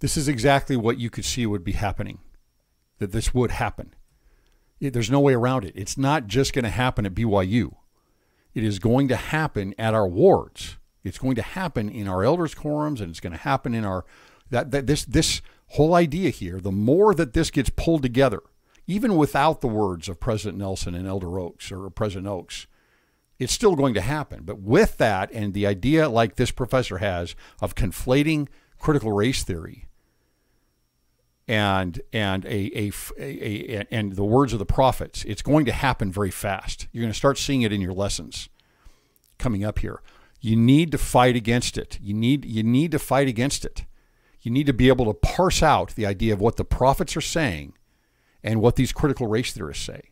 This is exactly what you could see would be happening, that this would happen. There's no way around it. It's not just going to happen at BYU. It is going to happen at our wards. It's going to happen in our elders' quorums, and it's going to happen in our that, that this this whole idea here. The more that this gets pulled together, even without the words of President Nelson and Elder Oaks or President Oaks, it's still going to happen. But with that, and the idea like this professor has of conflating critical race theory and and a, a, a, a and the words of the prophets, it's going to happen very fast. You're going to start seeing it in your lessons coming up here. You need to fight against it. You need you need to fight against it. You need to be able to parse out the idea of what the prophets are saying and what these critical race theorists say.